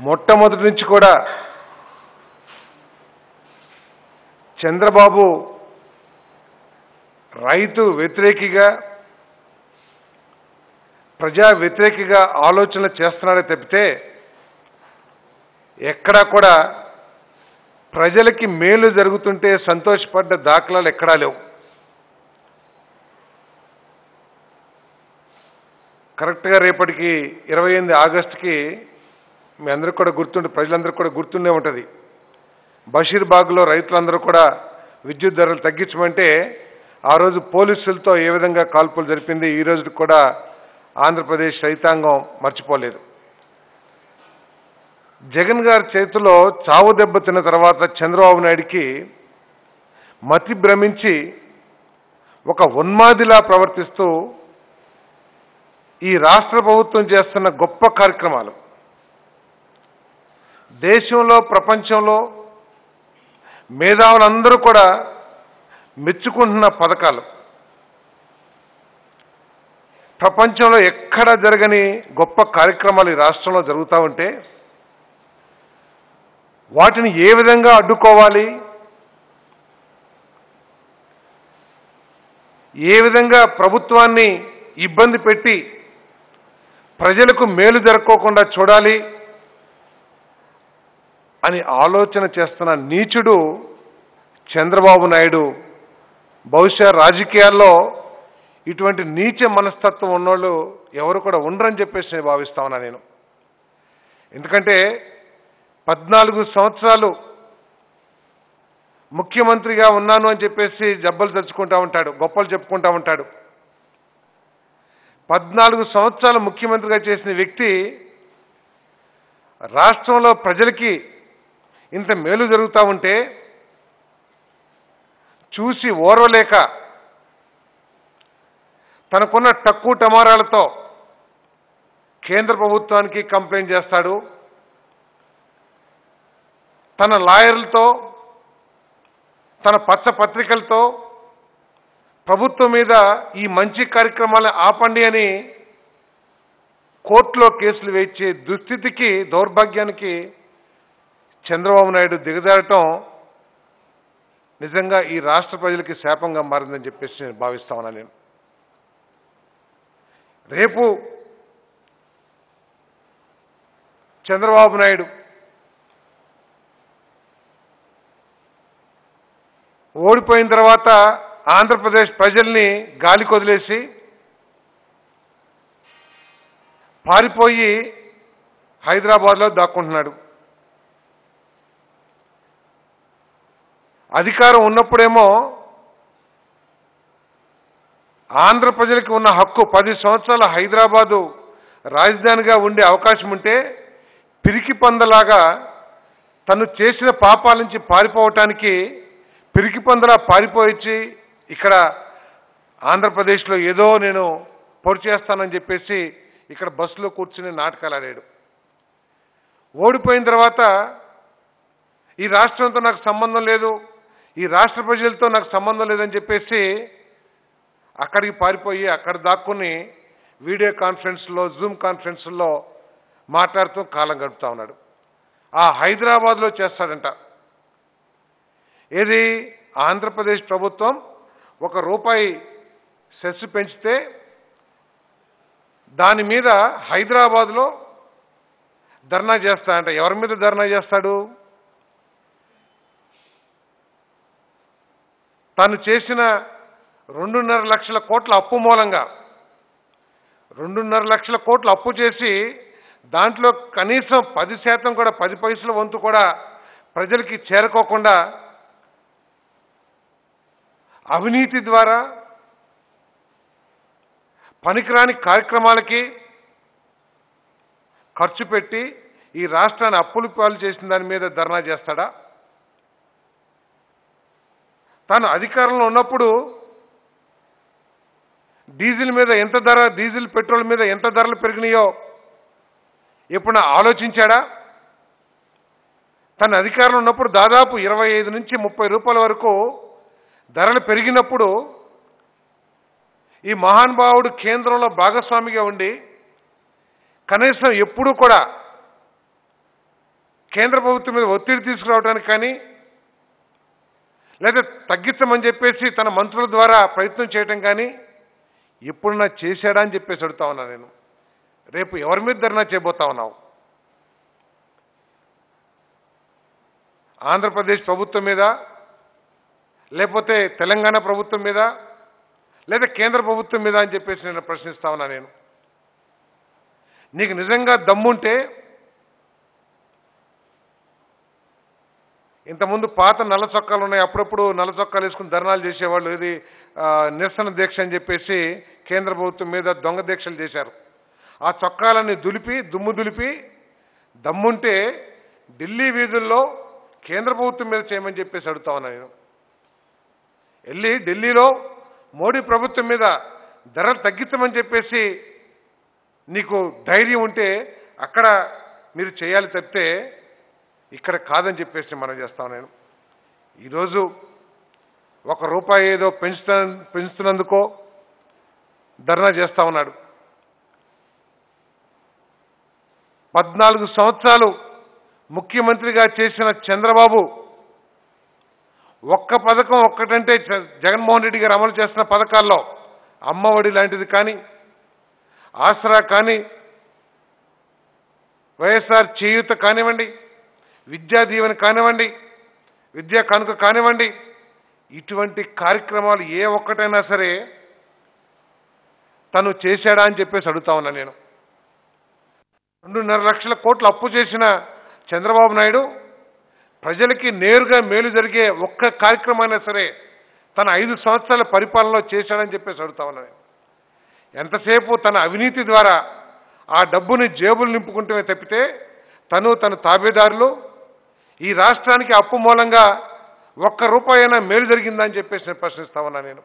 మొట్టమొదటి నుంచి కూడా చంద్రబాబు రైతు వ్యతిరేకిగా ప్రజా వ్యతిరేకిగా ఆలోచనలు చేస్తున్నాడే తప్పితే ఎక్కడా కూడా ప్రజలకి మేలు జరుగుతుంటే సంతోషపడ్డ దాఖలాలు ఎక్కడా లేవు. కరెక్ట్గా రేపటికి ఇరవై ఎనిమిది ఆగస్టుకి మీ అందరికి కూడా గుర్తుండే ప్రజలందరికీ కూడా గుర్తుండే ఉంటుంది. బషీర్బాగ్లో రైతులందరూ కూడా విద్యుత్ ధరలు తగ్గించమంటే ఆ రోజు పోలీసులతో ఏ విధంగా కాల్పులు జరిపింది ఈ రోజు కూడా ఆంధ్రప్రదేశ్ రైతాంగం మర్చిపోలేదు. జగన్ గారి చేతిలో చావు దెబ్బ తిన్న తర్వాత చంద్రబాబు నాయుడికి మతి భ్రమించి ఒక ఉన్మాదిలా ప్రవర్తిస్తూ ఈ రాష్ట్ర ప్రభుత్వం చేస్తున్న గొప్ప కార్యక్రమాలు. దేశంలో ప్రపంచంలో మేధావులందరూ కూడా మెచ్చుకుంటున్న పథకాలు. ప్రపంచంలో ఎక్కడ జరగని గొప్ప కార్యక్రమాలు ఈ రాష్ట్రంలో జరుగుతూ ఉంటే వాటిని ఏ విధంగా అడ్డుకోవాలి? ఏ విధంగా ప్రభుత్వాన్ని ఇబ్బంది పెట్టి ప్రజలకు మేలు జరగకోకుండా చూడాలి? అని ఆలోచన చేస్తున్న నీచుడు చంద్రబాబు నాయుడు బహుశా రాజకీయాల్లో ఇటువంటి నీచ మనస్తత్వం ఉన్నోళ్ళు ఎవరు కూడా ఉండరని చెప్పేసి నేను భావిస్తా ఉన్నా నేను. ఎందుకంటే పద్నాలుగు సంవత్సరాలు ముఖ్యమంత్రిగా ఉన్నాను అని చెప్పేసి జబ్బలు తెచ్చుకుంటా ఉంటాడు గొప్పలు చెప్పుకుంటా ఉంటాడు. పద్నాలుగు సంవత్సరాలు ముఖ్యమంత్రిగా చేసిన వ్యక్తి రాష్ట్రంలో ప్రజలకి ఇంత మేలు జరుగుతూ ఉంటే చూసి ఓర్వలేక తనకున్న తక్కువ టమారాలతో కేంద్ర ప్రభుత్వానికి కంప్లైంట్ చేస్తాడు. తన లాయర్లతో తన పచ్చ పత్రికలతో ప్రభుత్వం మీద ఈ మంచి కార్యక్రమాలను ఆపండి అని కోర్టులో కేసులు వేయించే దుస్థితికి దౌర్భాగ్యానికి చంద్రబాబు నాయుడు దిగజారటం నిజంగా ఈ రాష్ట్ర ప్రజలకి శాపంగా మారిందని చెప్పేసి నేను భావిస్తా ఉన్నాను నేను. రేపు చంద్రబాబు నాయుడు ఓడిపోయిన తర్వాత ఆంధ్రప్రదేశ్ ప్రజల్ని గాలి కొదిలేసి పారిపోయి హైదరాబాద్లో దాక్కుంటున్నాడు. అధికారం ఉన్నప్పుడేమో ఆంధ్ర ప్రజలకు ఉన్న హక్కు పది సంవత్సరాల హైదరాబాదు రాజధానిగా ఉండే అవకాశం ఉంటే పిరికి పందలాగా తను చేసిన పాపాల నుంచి పారిపోవటానికి పిరికి పందలా పారిపోయిచ్చి ఇక్కడ ఆంధ్రప్రదేశ్లో ఏదో నేను పొడి చేస్తానని చెప్పేసి ఇక్కడ బస్సులో కూర్చుని నాటకాలు ఆడాడు. ఓడిపోయిన తర్వాత ఈ రాష్ట్రంతో నాకు సంబంధం లేదు. ఈ రాష్ట్ర ప్రజలతో నాకు సంబంధం లేదని చెప్పేసి అక్కడికి పారిపోయి అక్కడ దాక్కుని వీడియో కాన్ఫరెన్స్లో జూమ్ కాన్ఫరెన్స్లో మాట్లాడుతూ కాలం గడుపుతా ఉన్నాడు. ఆ హైదరాబాద్లో చేస్తాడంట. ఏది? ఆంధ్రప్రదేశ్ ప్రభుత్వం ఒక రూపాయి సెస్ పెంచితే దాని మీద హైదరాబాద్లో ధర్నా చేస్తాడంట. ఎవరి మీద ధర్నా చేస్తాడు? తాను చేసిన రెండున్నర లక్షల కోట్ల అప్పు మూలంగా రెండున్నర లక్షల కోట్లు అప్పు చేసి దాంట్లో కనీసం పది శాతం కూడా పది పైసల వంతు కూడా ప్రజలకి చేరుకోకుండా అవినీతి ద్వారా పనికిరాని కార్యక్రమాలకి ఖర్చు పెట్టి ఈ రాష్ట్రాన్ని అప్పులు పాలు చేసిన దాని మీద ధర్నా చేస్తాడా? తాను అధికారంలో ఉన్నప్పుడు డీజిల్ మీద ఎంత ధర డీజిల్ పెట్రోల్ మీద ఎంత ధరలు పెరిగినాయో ఎప్పుడైనా ఆలోచించాడా? తన అధికారంలో ఉన్నప్పుడు దాదాపు ఇరవై ఐదు నుంచి ముప్పై రూపాయల వరకు ధరలు పెరిగినప్పుడు ఈ మహానుభావుడు కేంద్రంలో భాగస్వామిగా ఉండి కనీసం ఎప్పుడూ కూడా కేంద్ర ప్రభుత్వం మీద ఒత్తిడి తీసుకురావడానికి కానీ లేదా తగ్గించమని చెప్పేసి తన మంత్రుల ద్వారా ప్రయత్నం చేయటం కానీ ఎప్పుడన్నా చేశాడా అని చెప్పేసి అడుగుతా ఉన్నా నేను. రేపు ఎవరి మీద ధర్నా చేయబోతా ఉన్నావు? ఆంధ్రప్రదేశ్ ప్రభుత్వం మీద లేకపోతే తెలంగాణ ప్రభుత్వం మీద లేదా కేంద్ర ప్రభుత్వం మీద అని చెప్పేసి నేను ప్రశ్నిస్తా ఉన్నా నేను. నీకు నిజంగా దమ్ముంటే ఇంతకుముందు పాత నల్ల చొక్కాలు ఉన్నాయి. అప్పుడప్పుడు నల్ల చొక్కాలు వేసుకుని ధర్నాలు చేసేవాళ్ళు. ఇది నిరసన దీక్ష అని చెప్పేసి కేంద్ర ప్రభుత్వం మీద దొంగ దీక్షలు చేశారు. ఆ చొక్కాలన్నీ దులిపి దుమ్ము దులిపి దమ్ముంటే ఢిల్లీ వీధుల్లో కేంద్ర ప్రభుత్వం మీద చేయమని చెప్పేసి అడుగుతా ఉన్నా నేను. వెళ్ళి ఢిల్లీలో మోడీ ప్రభుత్వం మీద ధరలు తగ్గించమని చెప్పేసి నీకు ధైర్యం ఉంటే అక్కడ మీరు చేయాలి తప్పితే ఇక్కడ కాదని చెప్పేసి మనం చేస్తాను నేను. ఈరోజు ఒక రూపాయి ఏదో పెంచుతా పెంచుతున్నందుకో ధర్నా చేస్తా ఉన్నాడు. పద్నాలుగు సంవత్సరాలు ముఖ్యమంత్రిగా చేసిన చంద్రబాబు ఒక్క పథకం ఒక్కటంటే జగన్మోహన్ రెడ్డి గారు అమలు చేస్తున్న పథకాల్లో అమ్మఒడి లాంటిది కానీ ఆసరా కానీ వైఎస్ఆర్ చేయూత కానివ్వండి విద్యా దీవెన కానివ్వండి విద్యా కానుక కానివ్వండి ఇటువంటి కార్యక్రమాలు ఏ ఒక్కటైనా సరే తను చేశాడా అని చెప్పేసి అడుగుతా ఉన్నా నేను. రెండున్నర లక్షల కోట్లు అప్పు చేసిన చంద్రబాబు నాయుడు ప్రజలకి నేరుగా మేలు జరిగే ఒక్క కార్యక్రమైనా సరే తన ఐదు సంవత్సరాల పరిపాలనలో చేశాడని చెప్పేసి అడుగుతా ఉన్నా నేను. ఎంతసేపు తన అవినీతి ద్వారా ఆ డబ్బుని జేబులు నింపుకుంటమే తప్పితే తను తన తాబేదారులు ఈ రాష్ట్రానికి అప్పు మూలంగా ఒక్క రూపాయైనా మేలు జరిగిందని చెప్పేసి నేను ప్రశ్నిస్తా ఉన్నా నేను.